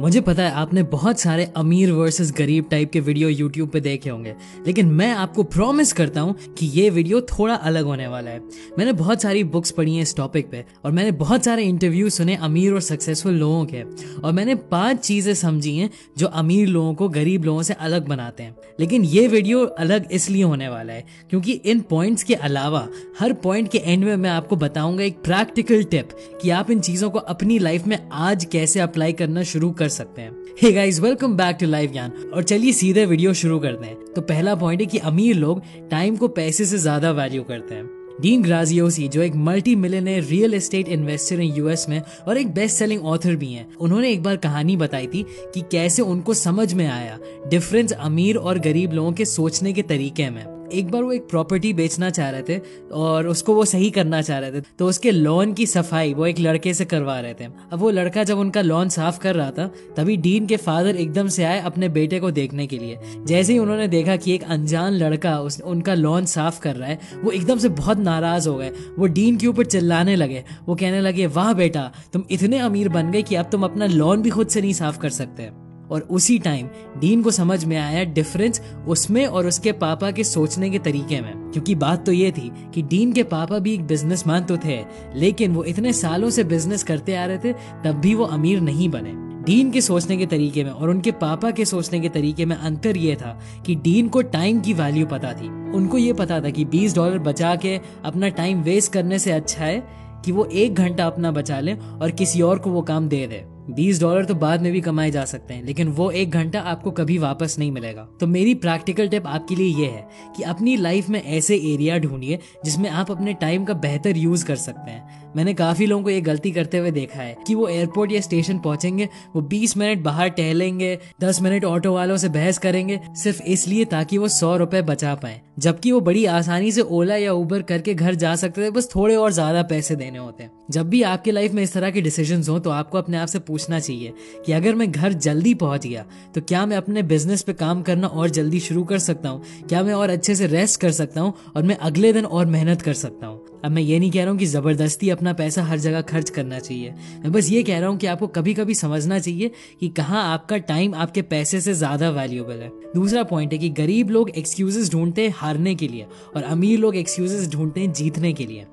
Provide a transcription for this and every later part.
मुझे पता है आपने बहुत सारे अमीर वर्सेस गरीब टाइप के वीडियो यूट्यूब पे देखे होंगे, लेकिन मैं आपको प्रॉमिस करता हूँ कि ये वीडियो थोड़ा अलग होने वाला है। मैंने बहुत सारी बुक्स पढ़ी हैं इस टॉपिक पे, और मैंने बहुत सारे इंटरव्यू सुने अमीर और सक्सेसफुल लोगों के, और मैंने पाँच चीज़ें समझी हैं जो अमीर लोगों को गरीब लोगों से अलग बनाते हैं। लेकिन ये वीडियो अलग इसलिए होने वाला है, क्योंकि इन पॉइंट्स के अलावा, हर पॉइंट के एंड में मैं आपको बताऊँगा एक प्रैक्टिकल टिप कि आप इन चीज़ों को अपनी लाइफ में आज कैसे अप्लाई करना शुरू कर सकते हैं। Hey guys welcome back to live Gyan और चलिए सीधे वीडियो शुरू करते हैं। तो पहला पॉइंट है कि अमीर लोग टाइम को पैसे से ज़्यादा वैल्यू करते हैं। डीन ग्राजियोसी जो एक multi millionaire real estate investor in US में और एक बेस्ट सेलिंग ऑथर भी हैं, उन्होंने एक बार कहानी बताई थी कि कैसे उनको समझ में आया डिफरेंस अमीर और गरीब लोगों के सोचने के तरीके में। एक बार वो एक प्रॉपर्टी बेचना चाह रहे थे और उसको वो सही करना चाह रहे थे। तो उसके लॉन की सफ़ाई वो एक लड़के से करवा रहे थे। अब वो लड़का जब उनका लॉन साफ़ कर रहा था, तभी डीन के फादर एकदम से आए अपने बेटे को देखने के लिए। जैसे ही उन्होंने देखा कि एक अनजान लड़का उस, उनका लॉन साफ़ कर रहा है, वो एकदम से बहुत नाराज़ हो गए। वो डीन के ऊपर चिल्लाने लगे। वो कहने लगे, वाह बेटा, तुम इतने अमीर बन गए कि अब तुम अपना लॉन भी खुद से नहीं साफ़ कर सकते। और उसी टाइम डीन को समझ में आया डिफरेंस उसमें और उसके पापा के सोचने के तरीके में। क्योंकि बात तो ये थी कि डीन के पापा भी एक बिजनेसमैन तो थे, लेकिन वो इतने सालों से बिज़नेस करते आ रहे थे, तब भी वो अमीर नहीं बने। डीन के सोचने के तरीके में और उनके पापा के सोचने के तरीके में अंतर ये था कि डीन को टाइम की वैल्यू पता थी। उनको ये पता था कि 20 डॉलर बचा के अपना टाइम वेस्ट करने से अच्छा है कि वो एक घंटा अपना बचा ले और किसी और को वो काम दे दे। बीस डॉलर तो बाद में भी कमाए जा सकते हैं, लेकिन वो एक घंटा आपको कभी वापस नहीं मिलेगा। तो मेरी प्रैक्टिकल टिप आपके लिए ये है कि अपनी लाइफ में ऐसे एरिया ढूंढिए जिसमें आप अपने टाइम का बेहतर यूज़ कर सकते हैं। मैंने काफ़ी लोगों को ये गलती करते हुए देखा है कि वो एयरपोर्ट या स्टेशन पहुँचेंगे, वो 20 मिनट बाहर टहलेंगे 10 मिनट ऑटो वालों से बहस करेंगे, सिर्फ़ इसलिए ताकि वो सौ रुपए बचा पाए। जबकि वो बड़ी आसानी से ओला या उबर करके घर जा सकते थे, बस थोड़े और ज़्यादा पैसे देने होते हैं। जब भी आपकी लाइफ में इस तरह के डिसीज़न हो तो आपको अपने आप से पूछना चाहिए कि अगर मैं घर जल्दी पहुँच गया तो क्या मैं अपने बिज़नेस पे काम करना और जल्दी शुरू कर सकता हूँ? क्या मैं और अच्छे से रेस्ट कर सकता हूँ और मैं अगले दिन और मेहनत कर सकता हूँ? अब मैं ये नहीं कह रहा हूँ कि ज़बरदस्ती अपना पैसा हर जगह खर्च करना चाहिए। मैं बस ये कह रहा हूँ कि आपको कभी कभी समझना चाहिए कि कहाँ आपका टाइम आपके पैसे से ज़्यादा वैल्यूबल है। दूसरा पॉइंट है कि गरीब लोग एक्सक्यूजेस ढूंढते हैं हारने के लिए और अमीर लोग एक्सक्यूजेस ढूंढते हैं जीतने के लिए।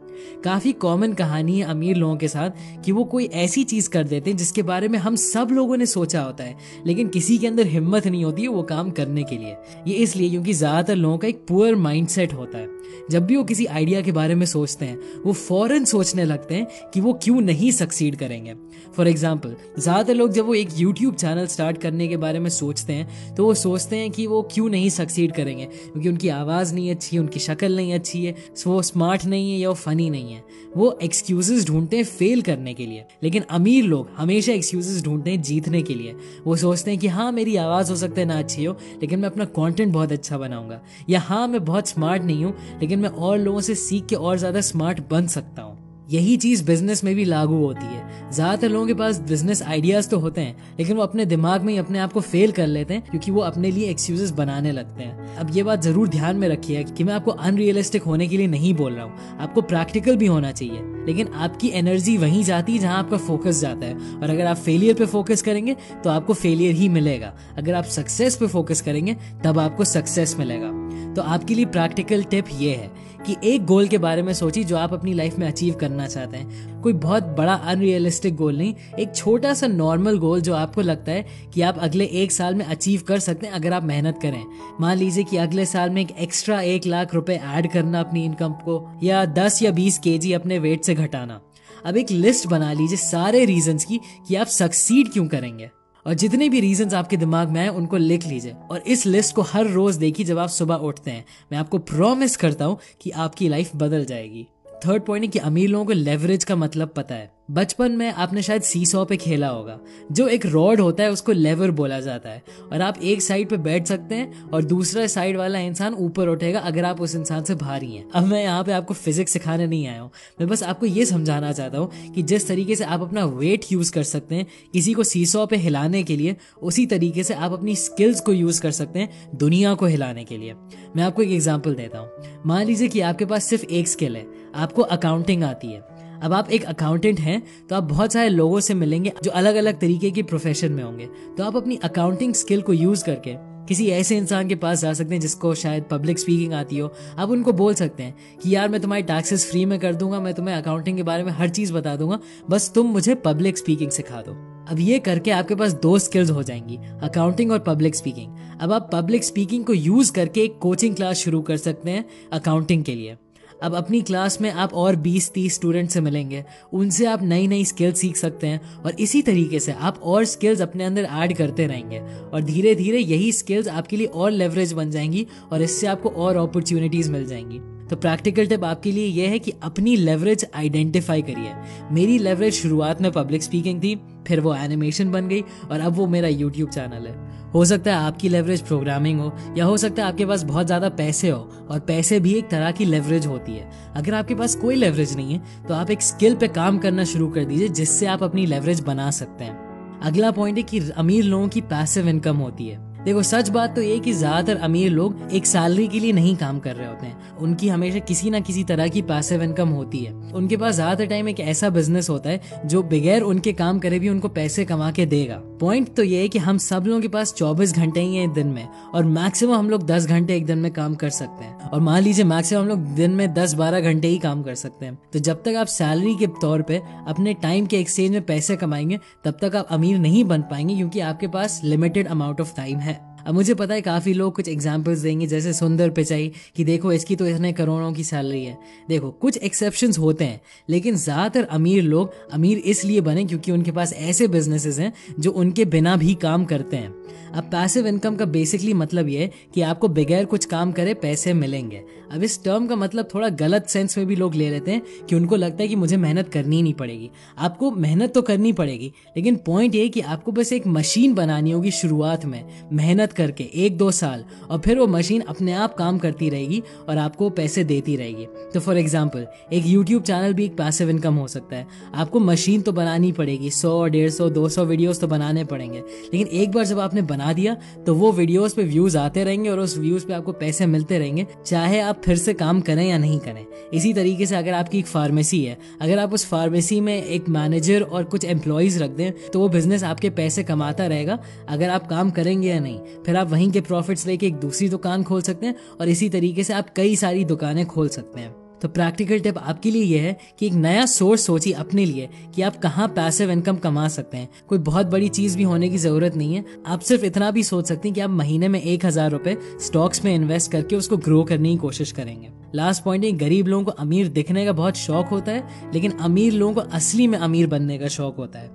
काफ़ी कॉमन कहानी है अमीर लोगों के साथ कि वो कोई ऐसी चीज़ कर देते हैं जिसके बारे में हम सब लोगों ने सोचा होता है, लेकिन किसी के अंदर हिम्मत नहीं होती है वो काम करने के लिए। ये इसलिए क्योंकि ज़्यादातर लोगों का एक पुअर माइंडसेट होता है। जब भी वो किसी आइडिया के बारे में सोचते हैं, वो फ़ौरन सोचने लगते हैं कि वो क्यों नहीं सक्सीड करेंगे। फॉर एग्ज़ाम्पल ज़्यादातर लोग जब वो एक यूट्यूब चैनल स्टार्ट करने के बारे में सोचते हैं तो वो सोचते हैं कि वो क्यों नहीं सक्सीड करेंगे? क्योंकि उनकी आवाज़ नहीं अच्छी, उनकी शक्ल नहीं अच्छी है, वो स्मार्ट नहीं है या वो फनी नहीं है। वो एक्सक्यूजेस ढूंढते हैं फेल करने के लिए। लेकिन अमीर लोग हमेशा एक्सक्यूजेस ढूंढते हैं जीतने के लिए। वो सोचते हैं कि हाँ मेरी आवाज़ हो सकता है ना अच्छी हो, लेकिन मैं अपना कॉन्टेंट बहुत अच्छा बनाऊँगा। या हाँ मैं बहुत स्मार्ट नहीं हूँ, लेकिन मैं और लोगों से सीख के और ज़्यादा स्मार्ट बन सकता हूँ। यही चीज़ बिज़नेस में भी लागू होती है। ज़्यादातर लोगों के पास बिज़नेस आइडियाज़ तो होते हैं, लेकिन वो अपने दिमाग में ही अपने आप को फेल कर लेते हैं, क्योंकि वो अपने लिए एक्सक्यूजेस बनाने लगते हैं। अब ये बात ज़रूर ध्यान में रखिए कि मैं आपको अनरियलिस्टिक होने के लिए नहीं बोल रहा हूँ। आपको प्रैक्टिकल भी होना चाहिए, लेकिन आपकी एनर्जी वहीं जाती है जहाँ आपका फोकस जाता है। और अगर आप फेलियर पे फोकस करेंगे तो आपको फेलियर ही मिलेगा। अगर आप सक्सेस पे फोकस करेंगे, तब आपको सक्सेस मिलेगा। तो आपके लिए प्रैक्टिकल टिप ये है कि एक गोल के बारे में सोचिए जो आप अपनी लाइफ में अचीव करना चाहते हैं। कोई बहुत बड़ा अनरियलिस्टिक गोल नहीं, एक छोटा सा नॉर्मल गोल जो आपको लगता है कि आप अगले एक साल में अचीव कर सकते हैं अगर आप मेहनत करें। मान लीजिए कि अगले साल में एक एक्स्ट्रा एक लाख रुपए ऐड करना अपनी इनकम को, या दस या बीस के अपने वेट से घटाना। अब एक लिस्ट बना लीजिए सारे रीजंस की कि आप सक्सीड क्यों करेंगे। और जितने भी रीजंस आपके दिमाग में आए, उनको लिख लीजिए। और इस लिस्ट को हर रोज देखिए जब आप सुबह उठते हैं। मैं आपको प्रॉमिस करता हूँ कि आपकी लाइफ बदल जाएगी। थर्ड पॉइंट है कि अमीर लोगों को लेवरेज का मतलब पता है। बचपन में आपने शायद सी सौ पे खेला होगा। जो एक रॉड होता है, उसको लेवर बोला जाता है। और आप एक साइड पे बैठ सकते हैं और दूसरा साइड वाला इंसान ऊपर उठेगा अगर आप उस इंसान से भारी हैं। अब मैं यहाँ पे आपको फिजिक्स सिखाने नहीं आया हूँ। मैं बस आपको ये समझाना चाहता हूँ कि जिस तरीके से आप अपना वेट यूज़ कर सकते हैं, किसी को सी सौ पे हिलाने के लिए, उसी तरीके से आप अपनी स्किल्स को यूज़ कर सकते हैं दुनिया को हिलाने के लिए। मैं आपको एक एग्ज़ाम्पल देता हूँ। मान लीजिए कि आपके पास सिर्फ़ एक स्किल है, आपको अकाउंटिंग आती है। अब आप एक अकाउंटेंट हैं तो आप बहुत सारे लोगों से मिलेंगे जो अलग अलग तरीके की प्रोफेशन में होंगे। तो आप अपनी अकाउंटिंग स्किल को यूज़ करके किसी ऐसे इंसान के पास जा सकते हैं जिसको शायद पब्लिक स्पीकिंग आती हो। आप उनको बोल सकते हैं कि, यार, मैं तुम्हारी टैक्सेस फ्री में कर दूँगा, मैं तुम्हें अकाउंटिंग के बारे में हर चीज़ बता दूँगा, बस तुम मुझे पब्लिक स्पीकिंग सिखा दो। अब ये करके आपके पास दो स्किल्स हो जाएँगी अकाउंटिंग और पब्लिक स्पीकिंग अब आप पब्लिक स्पीकिंग को यूज़ करके एक कोचिंग क्लास शुरू कर सकते हैं अकाउंटिंग के लिए। अब अपनी क्लास में आप और 20-30 स्टूडेंट से मिलेंगे। उनसे आप नई नई स्किल्स सीख सकते हैं और इसी तरीके से आप और स्किल्स अपने अंदर ऐड करते रहेंगे। और धीरे धीरे यही स्किल्स आपके लिए और लेवरेज बन जाएँगी और इससे आपको और अपॉर्चुनिटीज़ मिल जाएँगी। तो प्रैक्टिकल टिप आपके लिए यह है कि अपनी लेवरेज आइडेंटिफाई करिए। मेरी लेवरेज शुरुआत में पब्लिक स्पीकिंग थी, फिर वो एनिमेशन बन गई और अब वो मेरा यूट्यूब चैनल है। हो सकता है आपकी लेवरेज प्रोग्रामिंग हो, या हो सकता है आपके पास बहुत ज़्यादा पैसे हो और पैसे भी एक तरह की लेवरेज होती है। अगर आपके पास कोई लेवरेज नहीं है तो आप एक स्किल पे काम करना शुरू कर दीजिए, जिससे आप अपनी लेवरेज बना सकते हैं। अगला पॉइंट है कि अमीर लोगों की पैसिव इनकम होती है। देखो, सच बात तो ये कि ज़्यादातर अमीर लोग एक सैलरी के लिए नहीं काम कर रहे होते हैं। उनकी हमेशा किसी ना किसी तरह की पैसिव इनकम होती है। उनके पास ज़्यादातर टाइम एक ऐसा बिज़नेस होता है, जो बगैर उनके काम करे भी उनको पैसे कमा के देगा। पॉइंट तो ये है कि हम सब लोगों के पास 24 घंटे ही हैं दिन में, और मैक्सिमम हम लोग 10 घंटे एक दिन में काम कर सकते हैं। और मान लीजिए मैक्सिमम हम लोग दिन में 10-12 घंटे ही काम कर सकते हैं। तो जब तक आप सैलरी के तौर पे अपने टाइम के एक्सचेंज में पैसे कमाएँगे, तब तक आप अमीर नहीं बन पाएँगे, क्योंकि आपके पास लिमिटेड अमाउंट ऑफ़ टाइम है। अब मुझे पता है काफ़ी लोग कुछ एग्जाम्पल्स देंगे, जैसे सुंदर पिचाई, कि देखो, इसकी तो इतने करोड़ों की सैलरी है। देखो, कुछ एक्सेप्शन होते हैं, लेकिन ज़्यादातर अमीर लोग अमीर इसलिए बने क्योंकि उनके पास ऐसे बिजनेसेस हैं जो उनके बिना भी काम करते हैं। अब पैसिव इनकम का बेसिकली मतलब ये है कि आपको बगैर कुछ काम करे पैसे मिलेंगे। अब इस टर्म का मतलब थोड़ा गलत सेंस में भी लोग ले लेते हैं कि उनको लगता है कि मुझे मेहनत करनी नहीं पड़ेगी। आपको मेहनत तो करनी पड़ेगी, लेकिन पॉइंट ये कि आपको बस एक मशीन बनानी होगी शुरुआत में, मेहनत करके एक दो साल, और फिर वो मशीन अपने आप काम करती रहेगी और आपको पैसे देती रहेगी। तो फॉर एग्ज़ाम्पल एक यूट्यूब चैनल भी एक पैसिव इनकम हो सकता है। आपको मशीन तो बनानी पड़ेगी, सौ, डेढ़ सौ, दो सौ वीडियोज़ तो बनाने पड़ेंगे। लेकिन एक बार जब आपने बना दिया तो वो वीडियोस पे व्यूज़ आते रहेंगे और उस व्यूज़ पे आपको पैसे मिलते रहेंगे, चाहे आप फिर से काम करें या नहीं करें। इसी तरीके से अगर आपकी एक फार्मेसी है, अगर आप उस फार्मेसी में एक मैनेजर और कुछ एम्प्लॉयज़ रख दें तो वो बिज़नेस आपके पैसे कमाता रहेगा, अगर आप काम करेंगे या नहीं। फिर आप वहीं के प्रॉफिट्स लेके एक दूसरी दुकान खोल सकते हैं और इसी तरीके से आप कई सारी दुकानें खोल सकते हैं। तो प्रैक्टिकल टिप आपके लिए यह है कि एक नया सोर्स सोचिए अपने लिए कि आप कहाँ पैसिव इनकम कमा सकते हैं। कोई बहुत बड़ी चीज़ भी होने की ज़रूरत नहीं है। आप सिर्फ़ इतना भी सोच सकते हैं कि आप महीने में एक हज़ार रुपए स्टॉक्स में इन्वेस्ट करके उसको ग्रो करने की कोशिश करेंगे। लास्ट पॉइंट है, गरीब लोगों को अमीर दिखने का बहुत शौक होता है, लेकिन अमीर लोगों को असली में अमीर बनने का शौक होता है।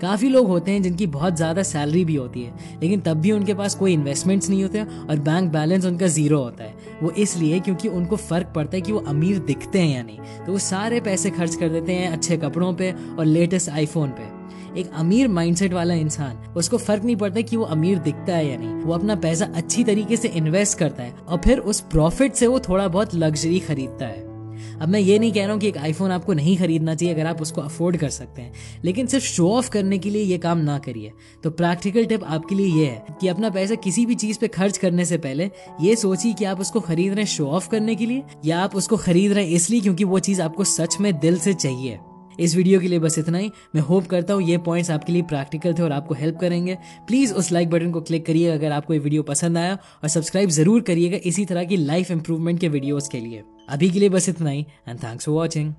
काफ़ी लोग होते हैं जिनकी बहुत ज़्यादा सैलरी भी होती है, लेकिन तब भी उनके पास कोई इन्वेस्टमेंट्स नहीं होते और बैंक बैलेंस उनका ज़ीरो होता है। वो इसलिए क्योंकि उनको फ़र्क पड़ता है कि वो अमीर दिखते हैं या नहीं। तो वो सारे पैसे खर्च कर देते हैं अच्छे कपड़ों पे और लेटेस्ट आईफोन पे। एक अमीर माइंडसेट वाला इंसान, उसको फ़र्क नहीं पड़ता कि वो अमीर दिखता है या नहीं। वो अपना पैसा अच्छी तरीके से इन्वेस्ट करता है और फिर उस प्रॉफिट से वो थोड़ा बहुत लग्जरी खरीदता है। अब मैं ये नहीं कह रहा हूँ कि एक आईफोन आपको नहीं खरीदना चाहिए, अगर आप उसको अफोर्ड कर सकते हैं। लेकिन सिर्फ़ शो ऑफ़ करने के लिए ये काम ना करिए। तो प्रैक्टिकल टिप आपके लिए ये है कि अपना पैसा किसी भी चीज़ पे खर्च करने से पहले ये सोचिए कि आप उसको खरीद रहे हैं शो ऑफ़ करने के लिए, या आप उसको खरीद रहे हैं इसलिए क्योंकि वो चीज़ आपको सच में दिल से चाहिए। इस वीडियो के लिए बस इतना ही। मैं होप करता हूँ ये पॉइंट्स आपके लिए प्रैक्टिकल थे और आपको हेल्प करेंगे। प्लीज़ उस लाइक बटन को क्लिक करिए अगर आपको ये वीडियो पसंद आया और सब्सक्राइब ज़रूर करिएगा इसी तरह की लाइफ इंप्रूवमेंट के वीडियोज़ के लिए। अभी के लिए बस इतना ही एंड थैंक्स फॉर वॉचिंग